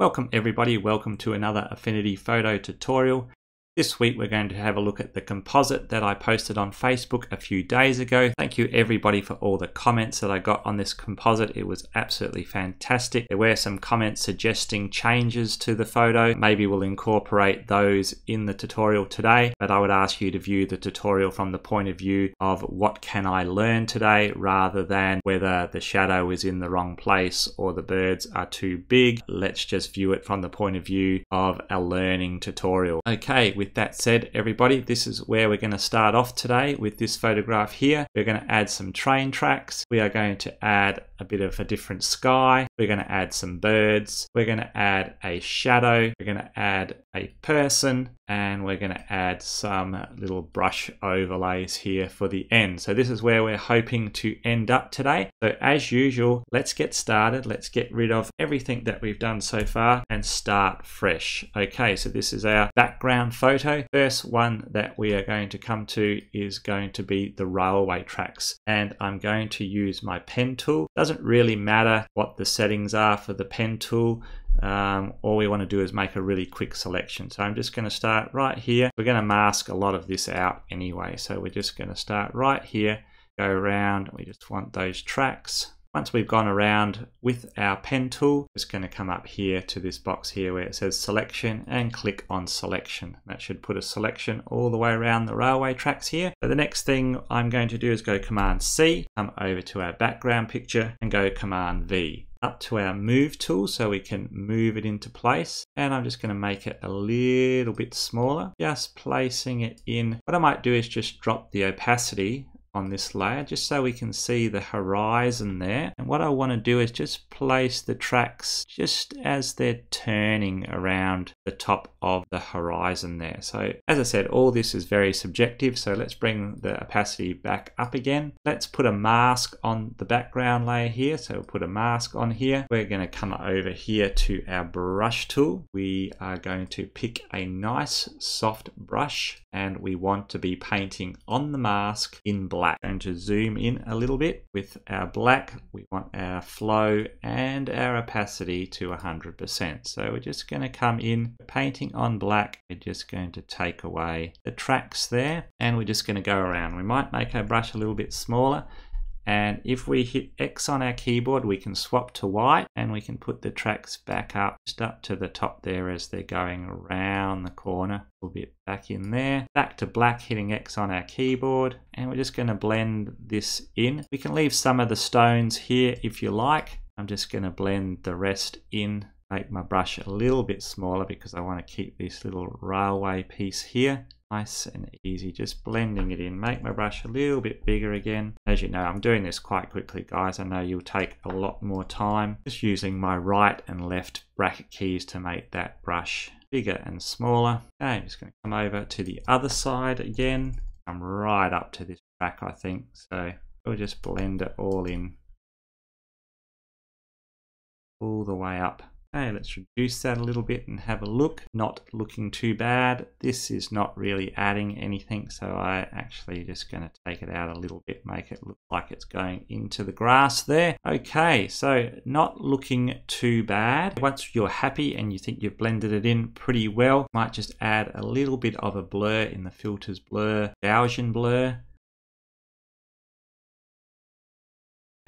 Welcome everybody, welcome to another Affinity Photo tutorial. This week we're going to have a look at the composite that I posted on Facebook a few days ago. Thank you everybody for all the comments that I got on this composite. It was absolutely fantastic. There were some comments suggesting changes to the photo. Maybe we'll incorporate those in the tutorial today, but I would ask you to view the tutorial from the point of view of what can I learn today rather than whether the shadow is in the wrong place or the birds are too big. Let's just view it from the point of view of a learning tutorial. Okay, with that said, everybody, this is where we're going to start off today with this photograph here. We're going to add some train tracks. We are going to add a bit of a different sky. We're going to add some birds. We're going to add a shadow. We're going to add a person and we're going to add some little brush overlays here for the end. So this is where we're hoping to end up today. So as usual, let's get started. Let's get rid of everything that we've done so far and start fresh. Okay, so this is our background photo. First one that we are going to come to is going to be the railway tracks. And I'm going to use my pen tool. Doesn't really matter what the settings are for the pen tool um, all we want to do is make a really quick selection. So I'm just going to start right here. We're going to mask a lot of this out anyway. So we're just going to start right here, go around. We just want those tracks. Once we've gone around with our pen tool, it's going to come up here to this box here where it says selection and click on selection. That should put a selection all the way around the railway tracks here. So the next thing I'm going to do is go Command C, come over to our background picture and go Command V up to our move tool so we can move it into place and I'm just going to make it a little bit smaller just placing it in what I might do is just drop the opacity on this layer just so we can see the horizon there. And what I want to do is just place the tracks just as they're turning around the top of the horizon there. So as I said, all this is very subjective. So let's bring the opacity back up again. Let's put a mask on the background layer here. So we'll put a mask on here. We're going to come over here to our brush tool. We are going to pick a nice soft brush and we want to be painting on the mask in black black. Going to zoom in a little bit with our black. We want our flow and our opacity to 100%. So we're just going to come in, painting on black. We're just going to take away the tracks there and we're just going to go around. We might make our brush a little bit smaller and if we hit X on our keyboard, we can swap to white and we can put the tracks back up, just up to the top there as they're going around the corner. A little bit back in there. Back to black, hitting X on our keyboard. And we're just going to blend this in. We can leave some of the stones here if you like. I'm just going to blend the rest in make my brush a little bit smaller because I want to keep this little railway piece here nice and easy just blending it in. Make my brush a little bit bigger again. As you know I'm doing this quite quickly guys. I know you'll take a lot more time just using my right and left bracket keys to make that brush bigger and smaller. Okay, I'm just going to come over to the other side again. Come right up to this back I think. So we'll just blend it all in. All the way up Okay, let's reduce that a little bit and have a look. Not looking too bad. This is not really adding anything, so I actually just going to take it out a little bit, make it look like it's going into the grass there. Okay, so not looking too bad. Once you're happy and you think you've blended it in pretty well, might just add a little bit of a blur in the filters blur, Gaussian blur,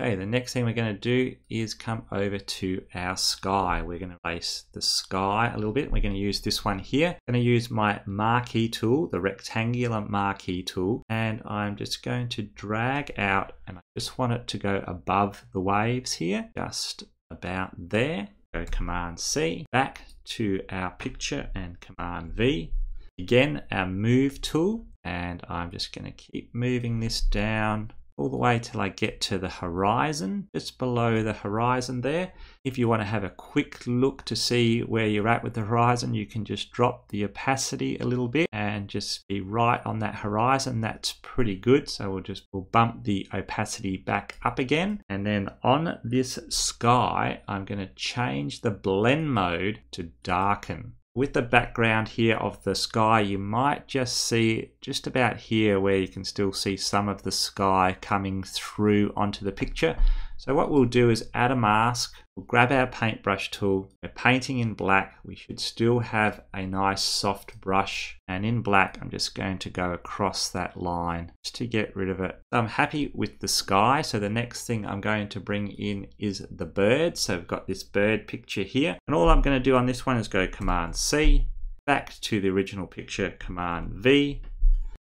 Okay, the next thing we're going to do is come over to our sky. We're going to place the sky a little bit. We're going to use this one here. I'm going to use my marquee tool, the rectangular marquee tool, and I'm just going to drag out and I just want it to go above the waves here, just about there. Go Command C, back to our picture and Command V. Again, our move tool, and I'm just going to keep moving this down all the way till I get to the horizon, just below the horizon there. If you want to have a quick look to see where you're at with the horizon, you can just drop the opacity a little bit and just be right on that horizon. That's pretty good. So we'll just we'll bump the opacity back up again. And then on this sky, I'm going to change the blend mode to darken with the background here of the sky, you might just see just about here where you can still see some of the sky coming through onto the picture. So what we'll do is add a mask We'll grab our paintbrush tool. We're painting in black. We should still have a nice soft brush. And in black, I'm just going to go across that line just to get rid of it. I'm happy with the sky. So the next thing I'm going to bring in is the bird. So we've got this bird picture here. And all I'm going to do on this one is go Command C, back to the original picture, Command V,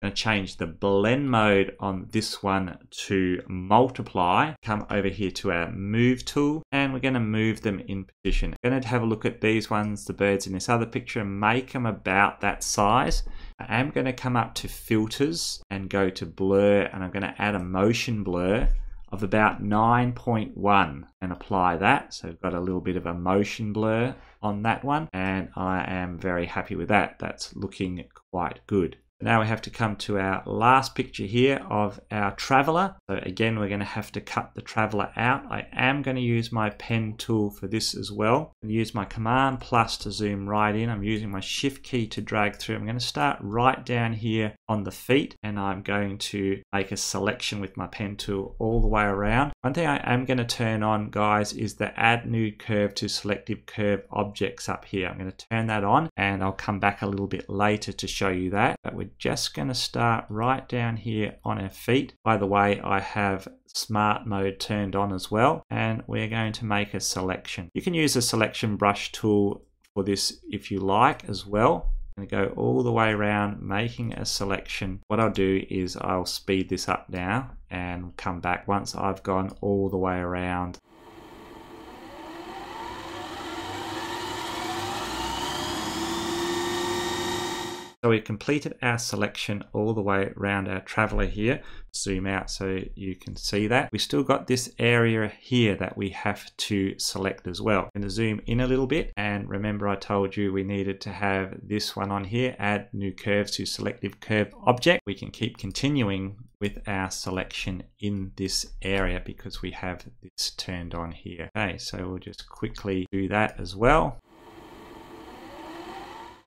going to change the blend mode on this one to multiply. Come over here to our move tool and we're going to move them in position. I'm going to have a look at these ones, the birds in this other picture and make them about that size. I am going to come up to filters and go to blur and I'm going to add a motion blur of about 9.1 and apply that. So I've got a little bit of a motion blur on that one and I am very happy with that. That's looking quite good. Now we have to come to our last picture here of our traveler. So again, we're going to have to cut the traveler out. I am going to use my pen tool for this as well. i use my command plus to zoom right in. I'm using my shift key to drag through. I'm going to start right down here on the feet and I'm going to make a selection with my pen tool all the way around. One thing I am going to turn on guys is the add new curve to selective curve objects up here. I'm going to turn that on and I'll come back a little bit later to show you that. But we're just going to start right down here on our feet. By the way, I have smart mode turned on as well and we're going to make a selection. You can use the selection brush tool for this if you like as well. I'm going to go all the way around making a selection. What I'll do is I'll speed this up now and come back once I've gone all the way around So we completed our selection all the way around our traveler here. Zoom out so you can see that. We still got this area here that we have to select as well. I'm going to zoom in a little bit and remember I told you we needed to have this one on here, add new curves to selective curve object. We can keep continuing with our selection in this area because we have this turned on here. Okay, so we'll just quickly do that as well.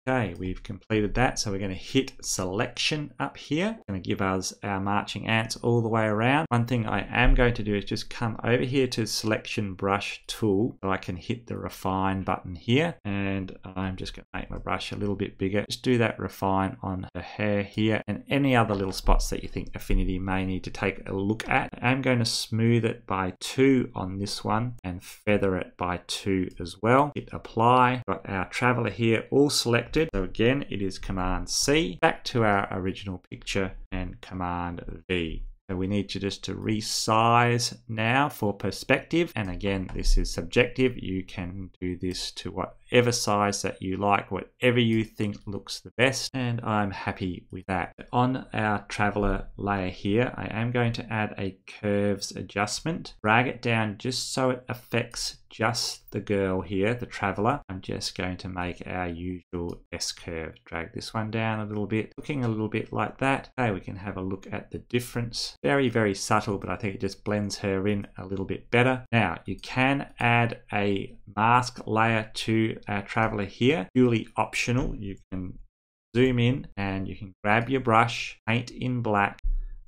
Okay, we've completed that. So we're going to hit selection up here. Going to give us our marching ants all the way around. One thing I am going to do is just come over here to selection brush tool. So I can hit the refine button here. And I'm just going to make my brush a little bit bigger. Just do that refine on the hair here and any other little spots that you think Affinity may need to take a look at. I'm going to smooth it by two on this one and feather it by two as well. Hit apply. Got our traveler here all selected selected. So again, it is Command C, back to our original picture and Command V. So we need to just to resize now for perspective. And again, this is subjective. You can do this to whatever size that you like, whatever you think looks the best. And I'm happy with that. On our traveler layer here, I am going to add a curves adjustment, drag it down just so it affects just the girl here, the traveler, I'm just going to make our usual S-curve. Drag this one down a little bit, looking a little bit like that. Okay, we can have a look at the difference. Very, very subtle, but I think it just blends her in a little bit better. Now, you can add a mask layer to Uh, our traveler here, purely optional. You can zoom in and you can grab your brush, paint in black,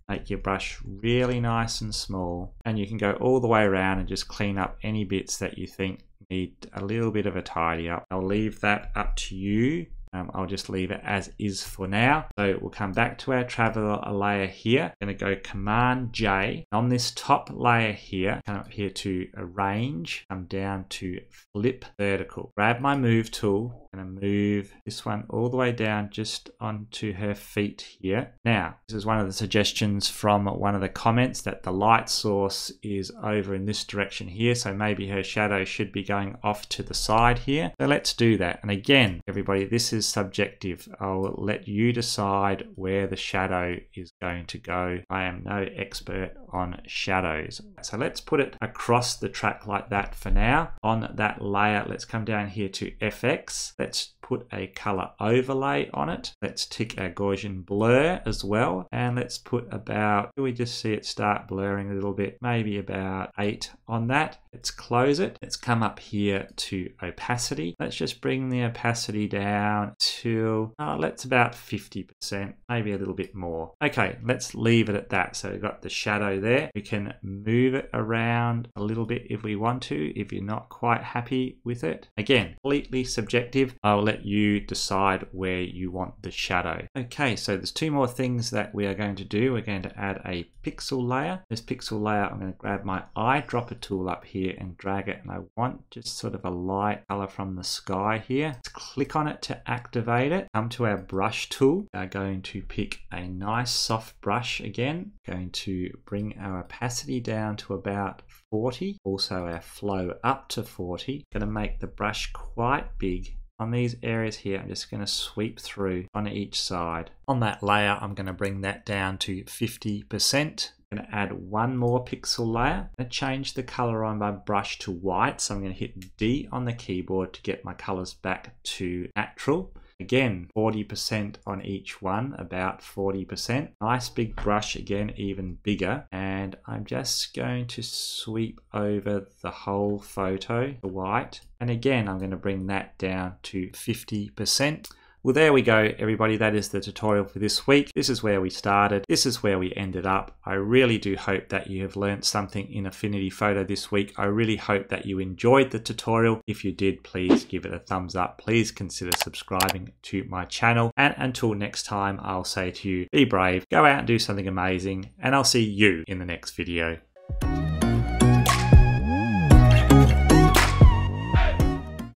make your brush really nice and small and you can go all the way around and just clean up any bits that you think need a little bit of a tidy up. I'll leave that up to you um, I'll just leave it as is for now. So we'll come back to our traveler layer here. I'm going to go Command J. On this top layer here, come up here to Arrange, come down to Flip Vertical. Grab my Move tool. I'm going to move this one all the way down just onto her feet here. Now, this is one of the suggestions from one of the comments that the light source is over in this direction here. So maybe her shadow should be going off to the side here. So let's do that. And again, everybody, this is is subjective. I'll let you decide where the shadow is going to go. I am no expert on shadows. So let's put it across the track like that for now. On that layer, let's come down here to FX. Let's put a color overlay on it. Let's tick our Gaussian blur as well. And let's put about, we just see it start blurring a little bit? Maybe about eight on that. Let's close it. Let's come up here to opacity. Let's just bring the opacity down to, uh, let's about 50%, maybe a little bit more. Okay, let's leave it at that. So we've got the shadow there. We can move it around a little bit if we want to, if you're not quite happy with it. Again, completely subjective. I'll let you decide where you want the shadow. Okay, so there's two more things that we are going to do. We're going to add a pixel layer. This pixel layer, I'm going to grab my eyedropper tool up here and drag it. And I want just sort of a light color from the sky here. Let's click on it to activate it. Come to our brush tool. We are going to pick a nice soft brush again. Going to our opacity down to about 40. Also our flow up to 40. Going to make the brush quite big on these areas here, I'm just going to sweep through on each side. On that layer, I'm going to bring that down to 50%. I'm going to add one more pixel layer. I'm going to change the color on my brush to white. So I'm going to hit D on the keyboard to get my colors back to natural. Again, 40% on each one, about 40%. Nice big brush, again, even bigger. And I'm just going to sweep over the whole photo, the white. And again, I'm going to bring that down to 50%. Well, there we go, everybody. That is the tutorial for this week. This is where we started. This is where we ended up. I really do hope that you have learned something in Affinity Photo this week. I really hope that you enjoyed the tutorial. If you did, please give it a thumbs up. Please consider subscribing to my channel. And until next time, I'll say to you, be brave, go out and do something amazing, and I'll see you in the next video.